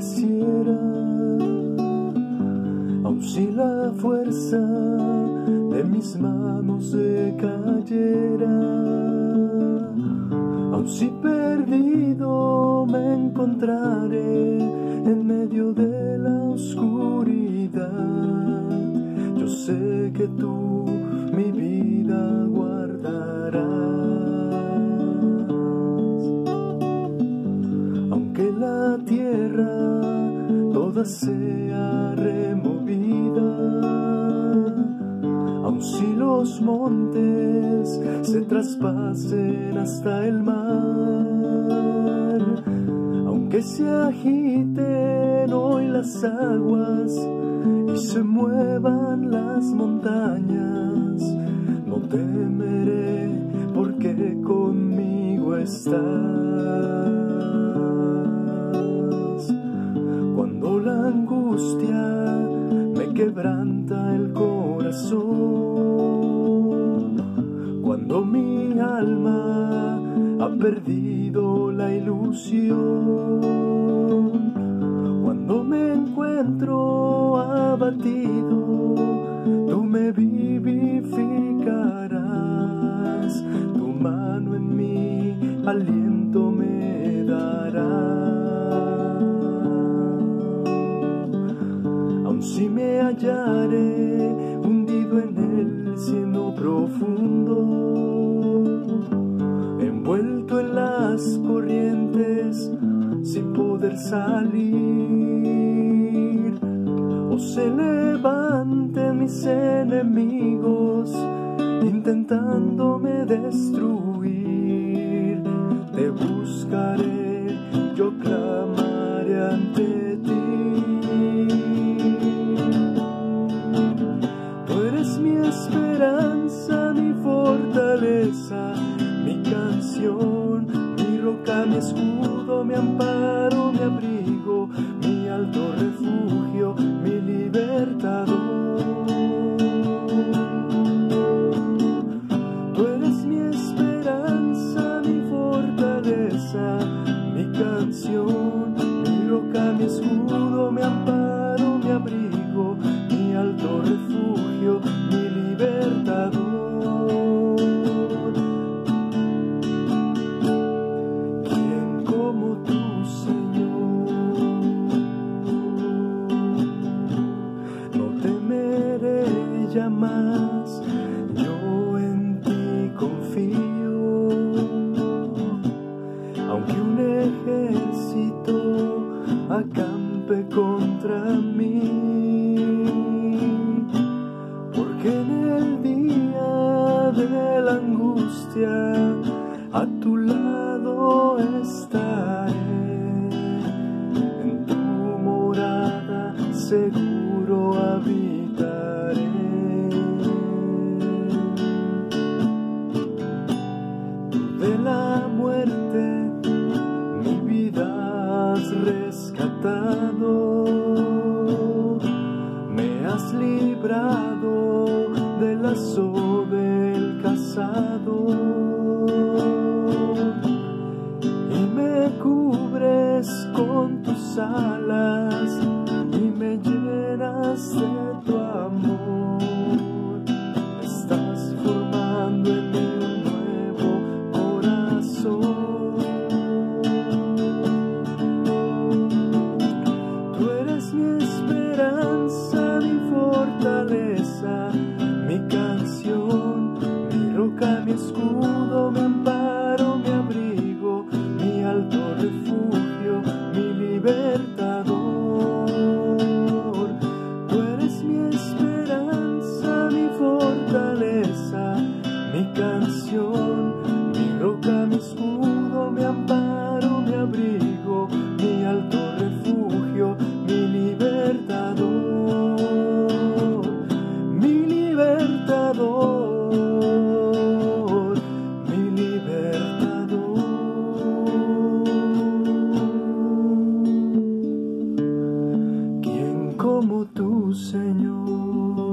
pareciera, aun si la fuerza de mis manos se cayera, aun si perdido me encontraré en medio de la oscuridad, yo sé que tú mi vida guardarás. La tierra toda sea removida, aun si los montes se traspasen hasta el mar, aunque se agiten hoy las aguas y se muevan las montañas, no temeré porque conmigo estás. Me quebranta el corazón, cuando mi alma ha perdido la ilusión, cuando me encuentro abatido, hundido en el cielo profundo, envuelto en las corrientes sin poder salir, o se levanten mis enemigos intentándome destruir, te buscaré, amparo, mi abrigo, mi alto refugio, mi libertador. Tú eres mi esperanza, mi fortaleza, mi canción, más, yo en ti confío. Aunque un ejército acampe contra mí, porque en el día de la angustia a tu lado estaré, en tu morada seguro librado del lazo del casado. Y me cubres con tus alas y me llenas de mi roca, como tú, Señor?